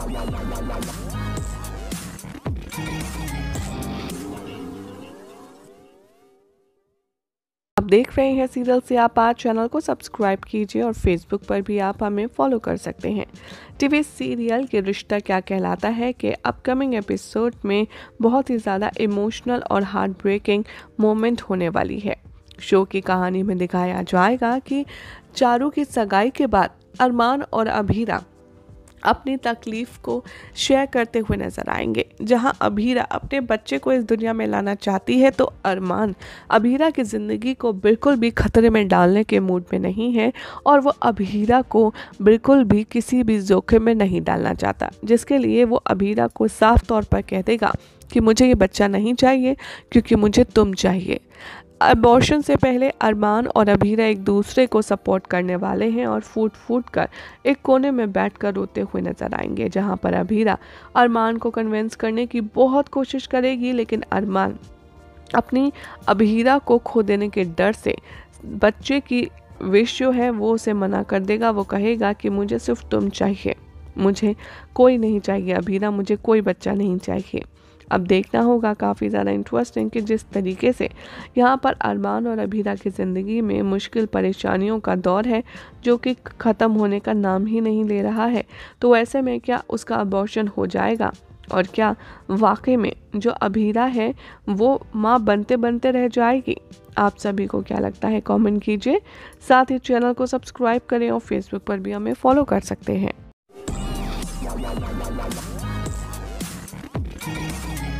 आप देख रहे हैं सीरियल से आप आज चैनल को सब्सक्राइब कीजिए और फेसबुक पर भी आप हमें फॉलो कर सकते हैं। टीवी सीरियल के रिश्ता क्या कहलाता है कि अपकमिंग एपिसोड में बहुत ही ज़्यादा इमोशनल और हार्ट ब्रेकिंग मोमेंट होने वाली है। शो की कहानी में दिखाया जाएगा कि चारू की सगाई के बाद अरमान और अभीरा अपनी तकलीफ़ को शेयर करते हुए नज़र आएँगे। जहाँ अभीरा अपने बच्चे को इस दुनिया में लाना चाहती है तो अरमान अभीरा की ज़िंदगी को बिल्कुल भी खतरे में डालने के मूड में नहीं है और वो अभीरा को बिल्कुल भी किसी भी जोखिम में नहीं डालना चाहता, जिसके लिए वो अभीरा को साफ़ तौर पर कह देगा कि मुझे ये बच्चा नहीं चाहिए, क्योंकि मुझे तुम चाहिए। अबॉर्शन से पहले अरमान और अभीरा एक दूसरे को सपोर्ट करने वाले हैं और फूट फूट कर एक कोने में बैठकर रोते हुए नज़र आएँगे, जहाँ पर अभीरा अरमान को कन्विंस करने की बहुत कोशिश करेगी, लेकिन अरमान अपनी अभीरा को खो देने के डर से बच्चे की विश जो है वो उसे मना कर देगा। वो कहेगा कि मुझे सिर्फ़ तुम चाहिए, मुझे कोई नहीं चाहिए अभीरा, मुझे कोई बच्चा नहीं चाहिए। अब देखना होगा काफ़ी ज़्यादा इंटरेस्टिंग कि जिस तरीके से यहाँ पर अरमान और अभीरा की ज़िंदगी में मुश्किल परेशानियों का दौर है, जो कि ख़त्म होने का नाम ही नहीं ले रहा है। तो ऐसे में क्या उसका अबॉर्शन हो जाएगा? और क्या वाकई में जो अभीरा है, वो माँ बनते बनते रह जाएगी? आप सभी को क्या लगता है? कमेंट कीजिए। साथ ही चैनल को सब्सक्राइब करें और फेसबुक पर भी हमें फॉलो कर सकते हैं। Thank you.